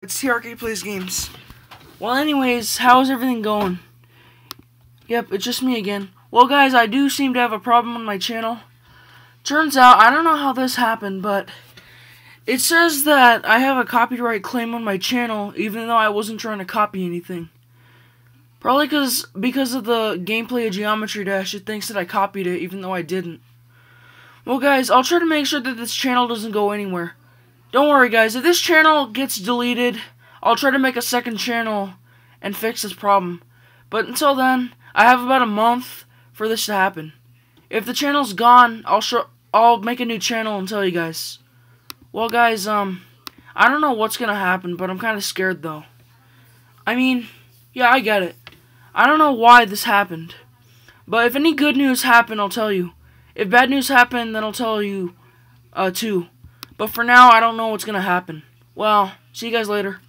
It's TRK Plays Games. Well, anyways, how's everything going? Yep, it's just me again. Well, guys, I do seem to have a problem on my channel. Turns out, I don't know how this happened, but it says that I have a copyright claim on my channel, even though I wasn't trying to copy anything. Probably cause, because of the gameplay of Geometry Dash, it thinks that I copied it, even though I didn't. Well, guys, I'll try to make sure that this channel doesn't go anywhere. Don't worry, guys. If this channel gets deleted, I'll try to make a second channel and fix this problem. But until then, I have about a month for this to happen. If the channel's gone, I'll show I'll make a new channel and tell you guys. Well, guys, um, I don't know what's gonna happen, but I'm kind of scared though. I mean, yeah, I get it. I don't know why this happened. But if any good news happened, I'll tell you. If bad news happened, then I'll tell you, uh, too. But for now, I don't know what's going to happen. Well, see you guys later.